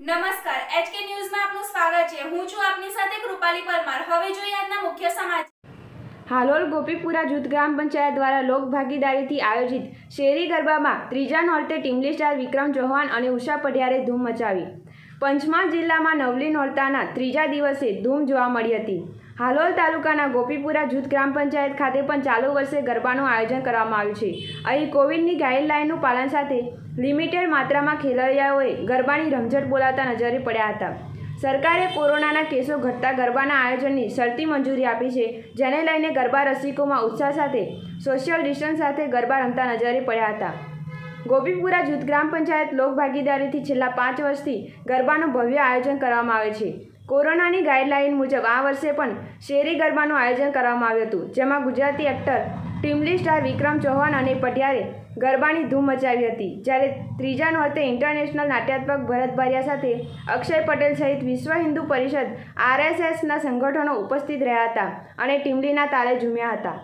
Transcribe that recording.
નમસ્કાર એચકે ન્યૂઝમાં આપનું સ્વાગત છે. હું છું આપની સાથે કૃપાલી પરમાર. હવે જોઈએ આજના મુખ્ય સમાચાર. હાલોલ ગોપીપુરા જૂથ ગ્રામ પંચાયત દ્વારા લોક ભાગીદારીથી આયોજિત શેરી ગરબામાં ત્રીજા નોર્તે ટીમલી સ્ટાર વિક્રમ ચૌહાણ અને ઉષા પઢિયારે ધૂમ મચાવી. પંચમહાલ જિલ્લામાં નવલી નોરતાના ત્રીજા દિવસે ધૂમ જોવા મળી હતી. હાલોલ તાલુકાના ગોપીપુરા જૂથ ગ્રામ પંચાયત ખાતે પણ ચાલુ વર્ષે ગરબાનું આયોજન કરવામાં આવ્યું છે. અહીં કોવિડની ગાઈડલાઇનનું પાલન સાથે લિમિટેડ માત્રામાં ખેલૈયાઓએ ગરબાની રમઝટ બોલાવતા નજરે પડ્યા હતા. સરકારે કોરોનાના કેસો ઘટતા ગરબાના આયોજનની શરતી મંજૂરી આપી છે, જેને લઈને ગરબા રસિકોમાં ઉત્સાહ સાથે, સોશિયલ ડિસ્ટન્સ સાથે ગરબા રમતા નજરે પડ્યા હતા. ગોપીપુરા જૂથ ગ્રામ પંચાયત લોકભાગીદારીથી છેલ્લા પાંચ વર્ષથી ગરબાનું ભવ્ય આયોજન કરવામાં આવે છે. કોરોનાની ગાઈડલાઇન મુજબ આ વર્ષે પણ શેરી ગરબાનું આયોજન કરવામાં આવ્યું હતું, જેમાં ગુજરાતી એક્ટર ટીમલી સ્ટાર વિક્રમ ચૌહાણ અને પટિયારે ગરબાની ધૂમ મચાવી હતી. જ્યારે ત્રીજા નોરતે ઇન્ટરનેશનલ નાટ્યાત્મક ભરત બારિયા સાથે અક્ષય પટેલ સહિત વિશ્વ હિન્દુ પરિષદ આરએસએસના સંગઠનો ઉપસ્થિત રહ્યા હતા અને ટીમલીના તાલે ઝૂમ્યા હતા.